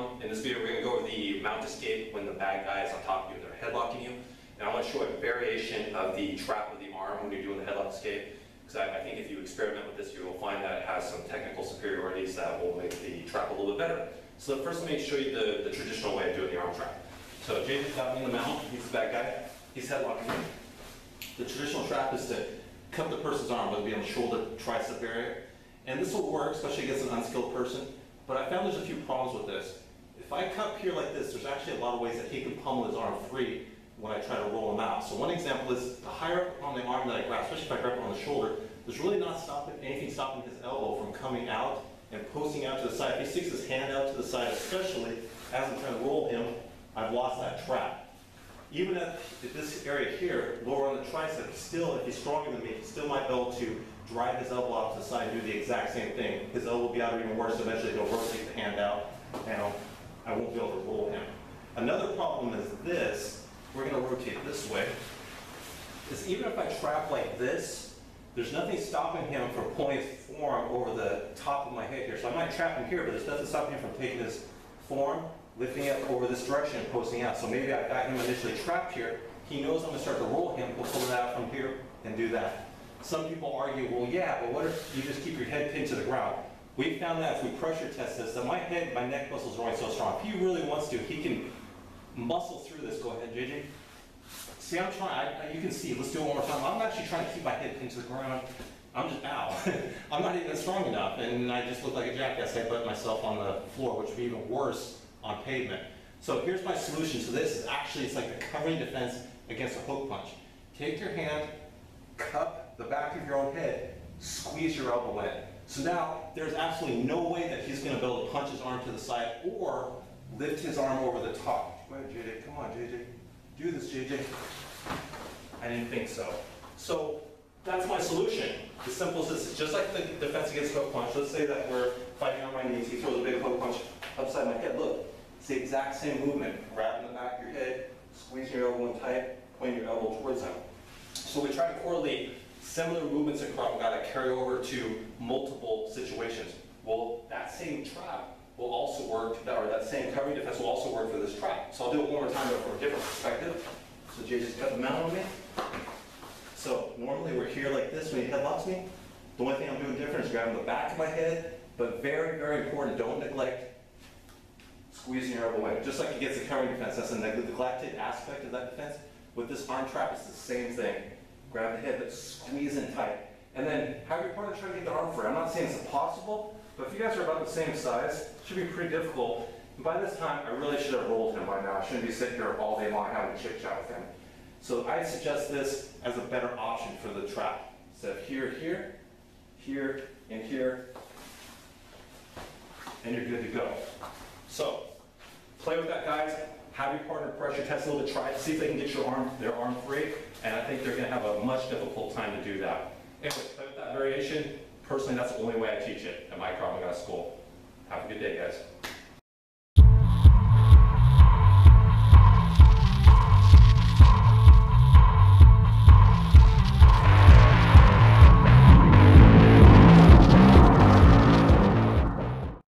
KravMagaTraining.com. In this video, we're going to go over the mount escape when the bad guy is on top of you and they're headlocking you. And I want to show a variation of the trap of the arm when you're doing the headlock escape. Because I, I think if you experiment with this, you will find that it has some technical superiorities that will make the trap a little bit better. So first, let me show you the, the traditional way of doing the arm trap. So JJ's got me in the mount, he's the bad guy, he's headlocking me. The traditional trap is to cut the person's arm, whether it be on the shoulder, tricep area. And this will work, especially against an unskilled person. But I found there's a few problems with this. If I cup here like this, there's actually a lot of ways that he can pummel his arm free when I try to roll him out. So one example is the higher up on the arm that I grab, especially if I grab it on the shoulder, there's really not stopping anything stopping his elbow from coming out and posting out to the side. If he sticks his hand out to the side, especially as I'm trying to roll him, I've lost that trap. Even at, this area here, lower on the tricep, still, if he's stronger than me, he still might be able to drive his elbow out to the side and do the exact same thing. His elbow will be out even worse, eventually he'll rotate the hand out, and I won't be able to roll him. Another problem is this, we're gonna rotate this way, is even if I trap like this, there's nothing stopping him from pulling his over the top of my head here. So I might trap him here, but there's nothing stopping him from taking his forearm, lifting it over this direction and posting out. So maybe I've got him initially trapped here. He knows I'm gonna start to roll him, he'll pull it out from here and do that. Some people argue, well, yeah, but what if you just keep your head pinned to the ground? We found that if we pressure test this, that my head, my neck muscles are only so strong. If he really wants to, he can muscle through this. Go ahead, JJ. See, I'm trying, I, you can see, let's do it one more time. I'm actually trying to keep my head pinned to the ground. I'm just, ow. I'm not even strong enough, and I just look like a jackass. I put myself on the floor, which would be even worse on pavement. So here's my solution to this, is actually, it's like the covering defense against a hook punch. Take your hand, cup the back of your own head, squeeze your elbow in. So now, there's absolutely no way that he's gonna be able to punch his arm to the side or lift his arm over the top. Ahead, JJ, come on, JJ. Do this, JJ. I didn't think so. So that's my solution. As simple as this, just like the defense against hook punch, let's say that we're fighting on my knees, he throws a big hook punch upside my head. Look, it's the exact same movement. Grabbing the back of your head, squeezing your elbow in tight, pointing your elbow towards him. So we try to correlate similar movements in Krav Maga that carry over to multiple situations. Well, that same trap will also work, that, or that same covering defense will also work for this trap. So I'll do it one more time, but from a different perspective. So Jay just cut the mount on me. So normally we're here like this when he headlocks me. The only thing I'm doing different is grabbing the back of my head, but very, very important, don't neglect squeezing your elbow in. Just like he gets the covering defense, that's a neg- neglected aspect of that defense. With this arm trap, it's the same thing. Grab the head, but squeeze in tight. And then have your partner try to get the arm free. I'm not saying it's impossible, but if you guys are about the same size, it should be pretty difficult. And by this time, I really should have rolled him by now. I shouldn't be sitting here all day long having a chit chat with him. So I suggest this as a better option for the trap. So here, here, here, and here, and you're good to go. So play with that, guys. Have your partner pressure test a little bit. Try it. See if they can get your arm, their arm free. And I think they're going to have a much difficult time to do that. Anyway, play with that variation. Personally, that's the only way I teach it at my Krav Maga school. Have a good day, guys.